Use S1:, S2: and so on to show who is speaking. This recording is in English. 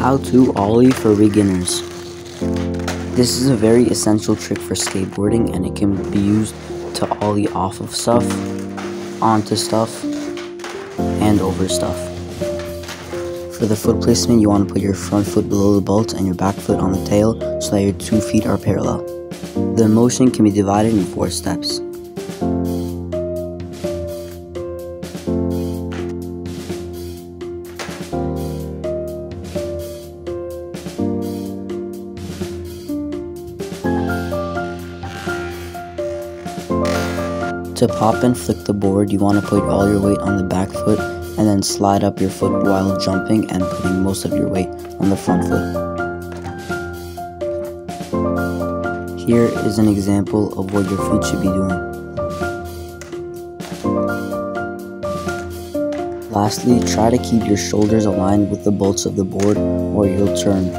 S1: How to ollie for beginners. This is a very essential trick for skateboarding and it can be used to ollie off of stuff, onto stuff, and over stuff. For the foot placement, you want to put your front foot below the bolt and your back foot on the tail so that your two feet are parallel. The motion can be divided in four steps. To pop and flick the board, you want to put all your weight on the back foot and then slide up your foot while jumping and putting most of your weight on the front foot. Here is an example of what your feet should be doing. Lastly, try to keep your shoulders aligned with the bolts of the board or you'll turn